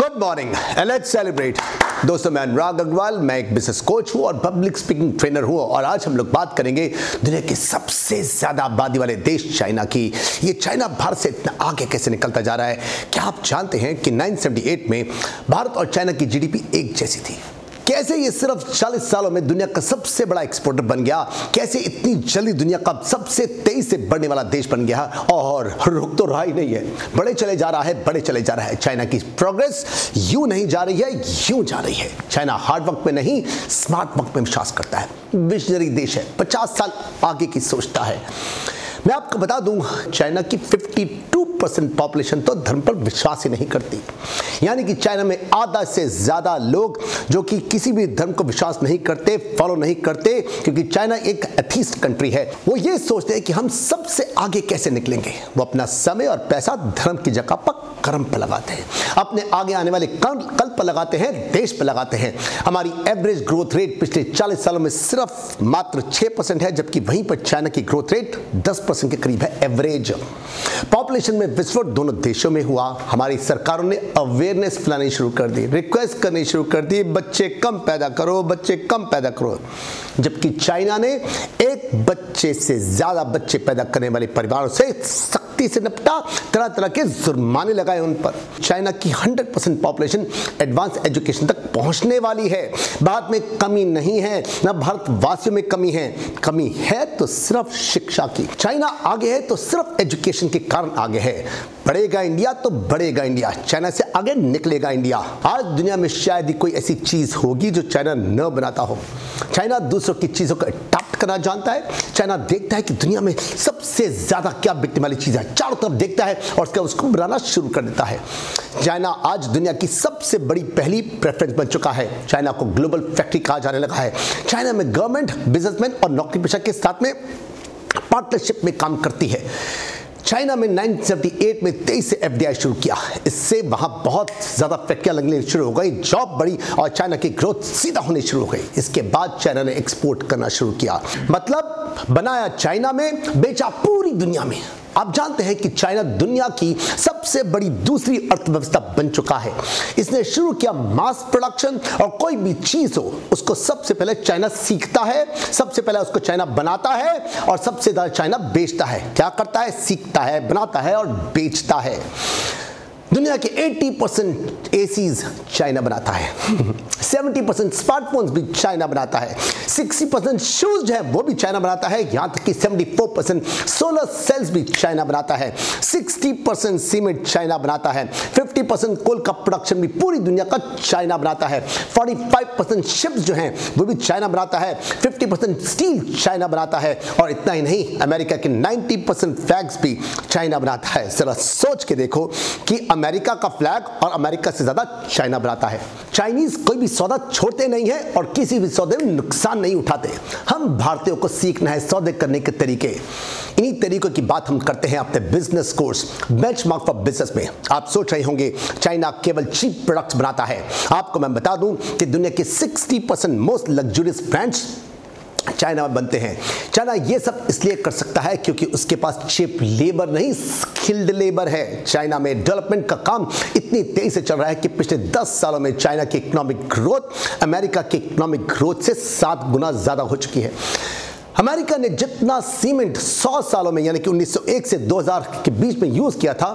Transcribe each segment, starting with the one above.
Good morning let's celebrate दोस्तों, मैं अनुराग अग्रवाल, मैं एक बिज़नेस कोच हूँ और पब्लिक स्पीकिंग ट्रेनर हूँ और आज हम लोग बात करेंगे दुनिया के सबसे ज़्यादा आबादी वाले देश चाइना की। ये चाइना भारत से इतना आगे कैसे निकलता जा रहा है? क्या आप जानते हैं कि 978 में भारत और चाइना की जीडीपी एक जैसी थी? कैसे ये सिर्फ़ 40 सालों में दुनिया का सबसे बड़ा एक्सपोर्टर बन गया? कैसे इतनी जल्दी दुनिया का सबसे तेज से बढ़ने वाला देश बन गया? और रुक तो रहा ही नहीं है। बड़े चले जा रहा है, बड़े चले जा रहा है। चाइना की प्रोग्रेस यूँ नहीं जा रही है, यूँ जा रही है। चाइना हार्ड वर्क में नहीं स्मार्ट वर्क में विश्वास करता है। विजनरी देश है। पचास साल आगे की सोचता है। मैं आपको बता दूँ, चाइना की 52 परसेंट पॉपुलेशन तो धर्म पर विश्वास ही नहीं करती। यानी कि चाइना में आधा से ज़्यादा लोग जो कि किसी भी धर्म को विश्वास नहीं करते फॉलो नहीं करते, क्योंकि चाइना एक एथीस्ट कंट्री है। वो ये सोचते हैं कि हम सबसे आगे कैसे निकलेंगे। वो अपना समय और पैसा धर्म की जगह पर कर्म पर लगाते हैं। अपने आगे आने वाले कल पर लगाते हैं, देश पर लगाते हैं। हमारी एवरेज ग्रोथ रेट पिछले 40 सालों में सिर्फ़ मात्र 6 परसेंट है, जबकि वहीं पर चाइना की ग्रोथ रेट 10 परसेंट के करीब है एवरेज पॉपुलेशन में विस्फोट दोनों देशों में हुआ। हमारी सरकारों ने अवेयरनेस फैलानी शुरू कर दी रिक्वेस्ट करनी शुरू कर दी, बच्चे कम पैदा करो, बच्चे कम पैदा करो। जबकि चाइना ने बच्चे से ज़्यादा बच्चे पैदा करने वाले परिवारों से सख्ती से निपटा तरह तरह के जुर्माने लगाए उन पर। चाइना की 100 परसेंट पॉपुलेशन एडवांस एजुकेशन तक पहुँचने वाली है। भारत में कमी नहीं है, न भारतवासियों में कमी है। कमी है तो सिर्फ़ शिक्षा की। चाइना आगे है तो सिर्फ़ एजुकेशन के कारण आगे है। बढ़ेगा इंडिया तो बढ़ेगा इंडिया। चाइना से आगे निकलेगा इंडिया। आज दुनिया में शायद ही कोई ऐसी चीज़ होगी जो चाइना न बनाता हो। चाइना दूसरों की चीज़ों को अडाप्ट करना जानता है चाइना देखता है कि दुनिया में सबसे ज़्यादा क्या बिकने वाली चीज़ है। चारों तरफ़ देखता है और उसका उसको बनाना शुरू कर देता है। चाइना आज दुनिया की सबसे बड़ी पहली प्रेफरेंस बन चुका है। चाइना को ग्लोबल फैक्ट्री कहा जाने लगा है। चाइना में गवर्नमेंट बिजनेसमैन और नौकरी पेशा के साथ में पार्टनरशिप में काम करती है। चाइना में 1978 में तेईस से एफडीआई शुरू किया। इससे वहाँ बहुत ज़्यादा फैक्ट्रियाँ लगने शुरू हो गई, जॉब बढ़ी और चाइना की ग्रोथ सीधा होनी शुरू हो गई। इसके बाद चाइना ने एक्सपोर्ट करना शुरू किया। मतलब बनाया चाइना में, बेचा पूरी दुनिया में। आप जानते हैं कि चाइना दुनिया की सबसे बड़ी दूसरी अर्थव्यवस्था बन चुका है। इसने शुरू किया मास प्रोडक्शन और कोई भी चीज़ हो, उसको सबसे पहले चाइना सीखता है, सबसे पहले उसको चाइना बनाता है और सबसे ज़्यादा चाइना बेचता है। क्या करता है? सीखता है, बनाता है और बेचता है। दुनिया के 80 परसेंट एसीज चाइना बनाता है। 70 परसेंट स्मार्टफोन्स भी चाइना बनाता है। 60 परसेंट शूज़ है, वो भी चाइना बनाता है। यहाँ तक कि 74 परसेंट सोलर सेल्स भी चाइना बनाता है। 60 परसेंट सीमेंट चाइना बनाता है। 50 परसेंट कोल का प्रोडक्शन भी पूरी दुनिया का चाइना बनाता है। 45 परसेंट शिप्स जो हैं, वो भी चाइना बनाता है। 50 परसेंट स्टील चाइना बनाता है। और इतना ही नहीं अमेरिका के 90 परसेंट फ्लैग्स भी चाइना बनाता है। जरा सोच के देखो कि अमेरिका का फ्लैग और अमेरिका से ज़्यादा चाइना बनाता है। चाइनीज़ कोई भी सौदा छोड़ते नहीं है और किसी भी सौदे में नुकसान नहीं उठाते। हम भारतीयों को सीखना है सौदे करने के तरीके। इन्हीं तरीकों की बात हम करते हैं अपने business course benchmark for business में। आप सोच रहे होंगे चाइना केवल चीप प्रोडक्ट्स बनाता है। आपको मैं बता दूँ कि दुनिया के 60 percent most luxurious brands China में बनते हैं। चाइना ये सब इसलिए कर सकता है क्योंकि उसके पास चिप लेबर नहीं, स्किल्ड लेबर है। चाइना में डेवलपमेंट का काम इतनी तेज़ी से चल रहा है कि पिछले 10 सालों में चाइना की इकोनॉमिक ग्रोथ, अमेरिका की इकोनॉमिक ग्रोथ से सात गुना ज़्यादा हो चुकी है। अमेरिका ने जितना सीमेंट 100 सालों में यानी कि 1901 से 2000 के बीच में यूज़ किया था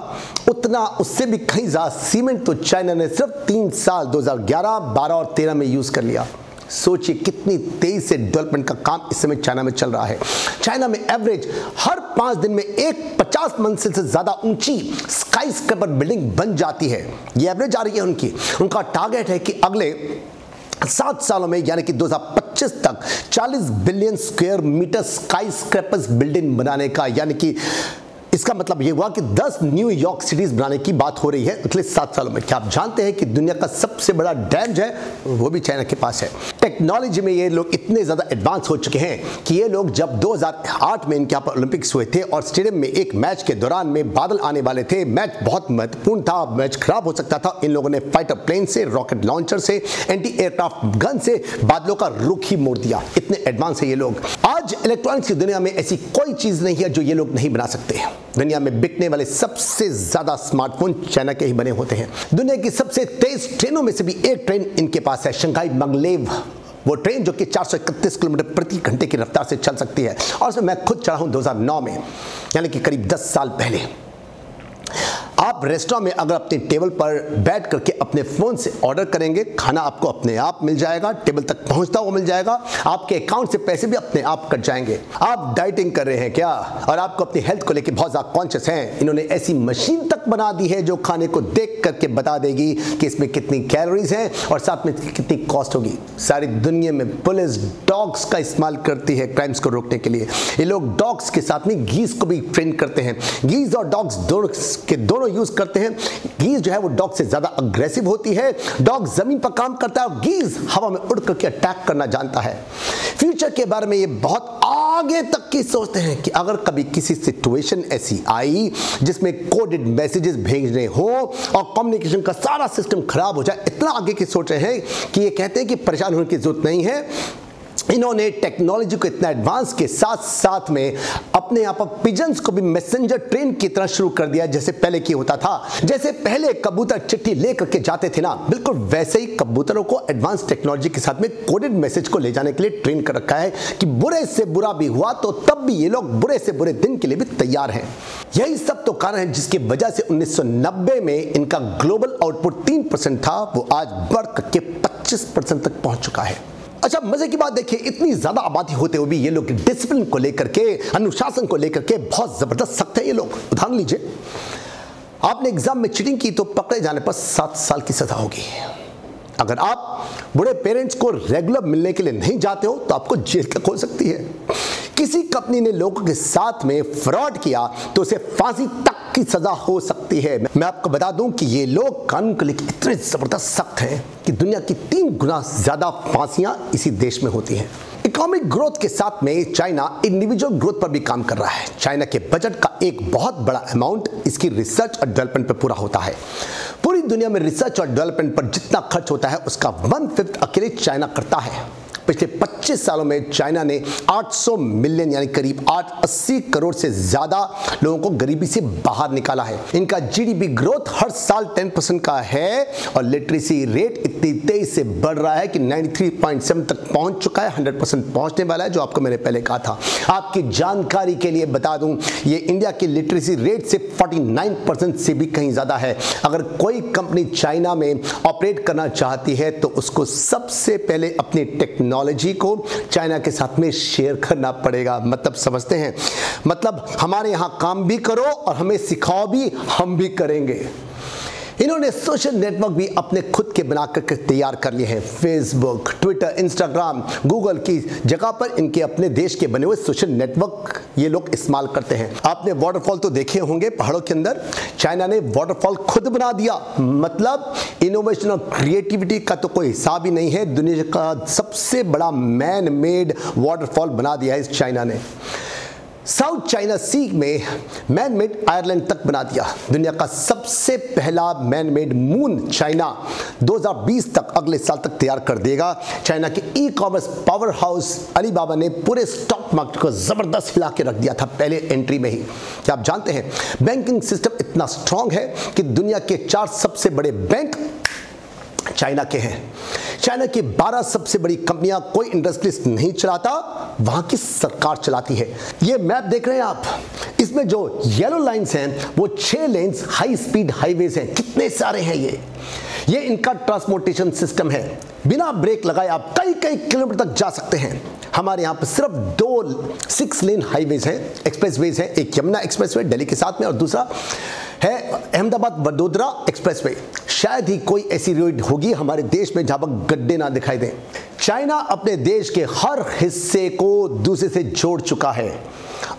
उतना उससे भी कहीं ज़्यादा सीमेंट तो चाइना ने सिर्फ़ तीन साल 2011, 12 और 13 में यूज़ कर लिया। सोचिए कितनी तेज़ी से डेवलपमेंट का काम इस समय चाइना में चल रहा है। चाइना में एवरेज हर पाँच दिन में एक पचास मंजिल से ज़्यादा ऊँची स्काई स्क्रैपर बिल्डिंग बन जाती है। ये एवरेज आ रही है उनकी। उनका टारगेट है कि अगले सात सालों में, यानी कि 2025 तक 40 billion square metre skyscrapers building बनाने का, यानी कि इसका मतलब यह हुआ कि 10 न्यूयॉर्क सिटीज़ बनाने की बात हो रही है अगले सात सालों में। क्या आप जानते हैं कि दुनिया का सबसे बड़ा डैम जो है, वो भी चाइना के पास है। टेक्नोलॉजी में ये लोग इतने ज़्यादा एडवांस हो चुके हैं कि ये लोग जब 2008 में इनके यहाँ पर ओलंपिक्स हुए थे और स्टेडियम में एक मैच के दौरान में बादल आने वाले थे मैच बहुत महत्वपूर्ण था मैच खराब हो सकता था। इन लोगों ने फाइटर प्लेन से रॉकेट लॉन्चर से एंटी एयरक्राफ्ट गन से बादलों का रुख ही मोड़ दिया। इतने एडवांस है ये लोग। आज इलेक्ट्रॉनिक्स की दुनिया में ऐसी कोई चीज़ नहीं है जो ये लोग नहीं बना सकते। दुनिया में बिकने वाले सबसे ज़्यादा स्मार्टफ़ोन चाइना के ही बने होते हैं। दुनिया की सबसे तेज ट्रेनों में से भी एक ट्रेन इनके पास है शंघाई मंगलेव वो ट्रेन जो कि 431 किलोमीटर प्रति घंटे की रफ्तार से चल सकती है। और उसमें मैं खुद चढ़ा हूँ 2009 में, यानी कि करीब 10 साल पहले। आप रेस्टोरेंट में अगर अपने टेबल पर बैठ करके अपने फ़ोन से ऑर्डर करेंगे, खाना आपको अपने आप मिल जाएगा टेबल तक पहुँचता हुआ मिल जाएगा, आपके अकाउंट से पैसे भी अपने आप कट जाएँगे। आप डाइटिंग कर रहे हैं क्या? और आपको अपनी हेल्थ को लेकर बहुत ज़्यादा कॉन्शियस हैं। इन्होंने ऐसी मशीन तक बना दी है जो खाने को देख करके बता देगी कि इसमें कितनी कैलोरीज हैं और साथ में कितनी कॉस्ट होगी। सारी दुनिया में पुलिस डॉग्स का इस्तेमाल करती है क्राइम्स को रोकने के लिए। ये लोग डॉग्स के साथ में गीज को भी ट्रेन करते हैं। गीज और डॉग्स दोनों के दोनों यूज़ करते हैं। गीज जो है वो डॉग से ज़्यादा अग्रेसिव होती है। डॉग ज़मीन पर काम करता है और गीज हवा में उड़ करके अटैक करना जानता है। फ्यूचर के बारे में ये बहुत आगे तक की सोचते हैं कि अगर कभी किसी सिचुएशन ऐसी आई जिसमें कोडेड मैसेजेस भेजने हो और कम्युनिकेशन का सारा सिस्टम खराब हो जाए, इतना आगे की सोच रहे हैं कि ये कहते हैं कि परेशान होने की ज़रूरत नहीं है। इन्होंने टेक्नोलॉजी को इतना एडवांस के साथ साथ में अपने यहाँ पर पिजन्स को भी मैसेंजर ट्रेन की तरह शुरू कर दिया, जैसे पहले की होता था। जैसे पहले कबूतर चिट्ठी लेकर के जाते थे ना, बिल्कुल वैसे ही कबूतरों को एडवांस टेक्नोलॉजी के साथ में कोडेड मैसेज को ले जाने के लिए ट्रेन कर रखा है कि बुरे से बुरा भी हुआ तो तब भी ये लोग बुरे से बुरे दिन के लिए भी तैयार हैं। यही सब तो कारण है जिसकी वजह से 1990 में इनका ग्लोबल आउटपुट तीन परसेंट था, वो आज बढ़ के पच्चीस परसेंट तक पहुँच चुका है। अच्छा मज़े की बात देखिए, इतनी ज़्यादा आबादी होते हुए भी ये लोग डिसिप्लिन को लेकर के, अनुशासन को लेकर के बहुत ज़बरदस्त सख्त है ये लोग। उदाहरण लीजिए, आपने एग्ज़ाम में चीटिंग की तो पकड़े जाने पर सात साल की सजा होगी। अगर आप बड़े पेरेंट्स को रेगुलर मिलने के लिए नहीं जाते हो तो आपको जेल तक हो सकती है। किसी कंपनी ने लोगों के साथ में फ्रॉड किया तो उसे फांसी तक की सजा हो सकती है। मैं आपको बता दूँ कि ये लोग कानून के लिए इतने ज़बरदस्त सख्त हैं कि दुनिया की तीन गुना ज़्यादा फांसियाँ इसी देश में होती हैं। इकोनॉमिक ग्रोथ के साथ में चाइना इंडिविजुअल ग्रोथ पर भी काम कर रहा है। चाइना के बजट का एक बहुत बड़ा अमाउंट इसकी रिसर्च और डेवलपमेंट पर पूरा होता है। पूरी दुनिया में रिसर्च और डेवलपमेंट पर जितना खर्च होता है, उसका वन फिफ्थ अकेले चाइना करता है। पिछले 25 सालों में चाइना ने 800 मिलियन, यानी करीब 880 करोड़ से ज़्यादा लोगों को गरीबी से बाहर निकाला है। इनका जीडीपी ग्रोथ हर साल 10 परसेंट का है और लिटरेसी रेट इतनी तेज से बढ़ रहा है कि 93.7 तक पहुँच चुका है 100 परसेंट पहुँचने वाला है, जो आपको मैंने पहले कहा था। आपकी जानकारी के लिए बता दूँ, ये इंडिया की लिटरेसी रेट से 49 परसेंट से भी कहीं ज़्यादा है। अगर कोई कंपनी चाइना में ऑपरेट करना चाहती है तो उसको सबसे पहले अपनी टेक्नोलॉजी टेक्नोलॉजी को चाइना के साथ में शेयर करना पड़ेगा। मतलब समझते हैं। मतलब हमारे यहाँ काम भी करो और हमें सिखाओ भी, हम भी करेंगे। इन्होंने सोशल नेटवर्क भी अपने खुद के बना कर तैयार कर लिए हैं। फेसबुक ट्विटर इंस्टाग्राम गूगल की जगह पर इनके अपने देश के बने हुए सोशल नेटवर्क ये लोग इस्तेमाल करते हैं। आपने वाटरफॉल तो देखे होंगे पहाड़ों के अंदर। चाइना ने वाटरफॉल खुद बना दिया। मतलब इनोवेशन और क्रिएटिविटी का तो कोई हिसाब ही नहीं है। दुनिया का सबसे बड़ा मैन मेड वाटरफॉल बना दिया है इस चाइना ने। साउथ चाइना सी में मैन मेड आयरलैंड तक बना दिया। दुनिया का सबसे पहला मैन मेड मून चाइना 2020 तक अगले साल तक तैयार कर देगा। चाइना के e commerce powerhouse Alibaba ने पूरे स्टॉक मार्केट को ज़बरदस्त हिला के रख दिया था पहले एंट्री में ही। क्या आप जानते हैं बैंकिंग सिस्टम इतना स्ट्रांग है कि दुनिया के चार सबसे बड़े बैंक चाइना के हैं। चाइना की 12 सबसे बड़ी कंपनियाँ कोई इंडस्ट्रीज़ नहीं चलाता वहाँ की सरकार चलाती है। ये मैप देख रहे हैं आप। इसमें जो येलो लाइंस हैं, वो छह लेन्स हाई स्पीड हाईवेज हैं। कितने सारे हैं ये? ये इनका ट्रांसपोर्टेशन सिस्टम है। बिना ब्रेक लगाए आप कई कई किलोमीटर तक जा सकते हैं। हमारे यहाँ पर सिर्फ़ दो सिक्स लेन हाईवेज हैं। एक्सप्रेसवेज हैं, एक यमुना एक्सप्रेसवे दिल्ली के साथ में और दूसरा है अहमदाबाद वडोदरा एक्सप्रेसवे शायद ही कोई ऐसी रोड होगी हमारे देश में जहाँ पर गड्ढे ना दिखाई दें। चाइना अपने देश के हर हिस्से को दूसरे से जोड़ चुका है।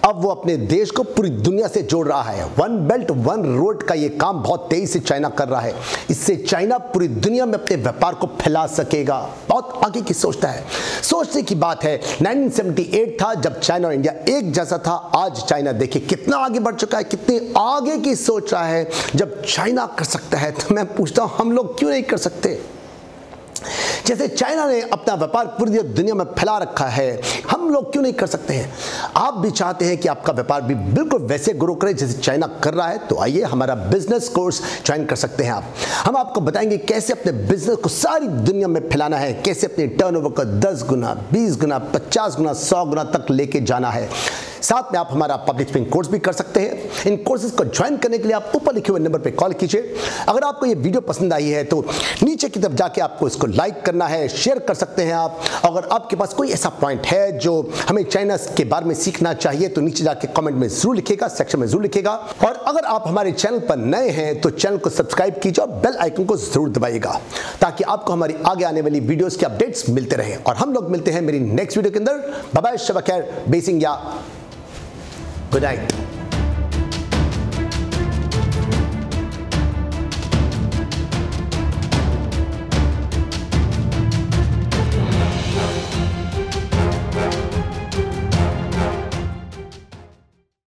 अब वो अपने देश को पूरी दुनिया से जोड़ रहा है। वन बेल्ट, वन रोड का ये काम बहुत तेज़ी से चाइना कर रहा है। इससे चाइना पूरी दुनिया में अपने व्यापार को फैला सकेगा। बहुत आगे की सोचता है। सोचने की बात है 1978 था जब चाइना और इंडिया एक जैसा था। आज चाइना देखिए कितना आगे बढ़ चुका है, कितने आगे की सोच रहा है। जब चाइना कर सकता है तो मैं पूछता हूँ, हम लोग क्यों नहीं कर सकते? जैसे चाइना ने अपना व्यापार पूरी दुनिया में फैला रखा है। हम लोग क्यों नहीं कर सकते हैं? आप भी चाहते हैं कि आपका व्यापार भी बिल्कुल वैसे ग्रो करे जैसे चाइना कर रहा है तो आइए हमारा बिज़नेस कोर्स ज्वाइन कर सकते हैं आप। हम आपको बताएँगे कैसे अपने बिज़नेस को सारी दुनिया में फैलाना है, कैसे अपने टर्नओवर को 10 गुना 20 गुना 50 गुना 100 गुना तक लेके जाना है। साथ में आप हमारा पब्लिक स्पीकिंग कोर्स भी कर सकते हैं। इन कोर्सेज को ज्वाइन करने के लिए आप ऊपर लिखे हुए नंबर पर कॉल कीजिए। अगर आपको ये वीडियो पसंद आई है तो नीचे की तरफ़ जाके आपको इसको लाइक करना है शेयर कर सकते हैं आप। अगर आपके पास कोई ऐसा पॉइंट है जो हमें चाइना के बारे में सीखना चाहिए तो नीचे जाके कमेंट में ज़रूर लिखेगा सेक्शन में ज़रूर लिखेगा। और अगर आप हमारे चैनल पर नए हैं तो चैनल को सब्सक्राइब कीजिए और बेल आइकन को ज़रूर दबाइएगा, ताकि आपको हमारी आगे आने वाली वीडियोस के अपडेट्स मिलते रहे। और हम लोग मिलते हैं मेरी नेक्स्ट वीडियो के अंदर। बाबा शबा खैर बेसिंग या Good night.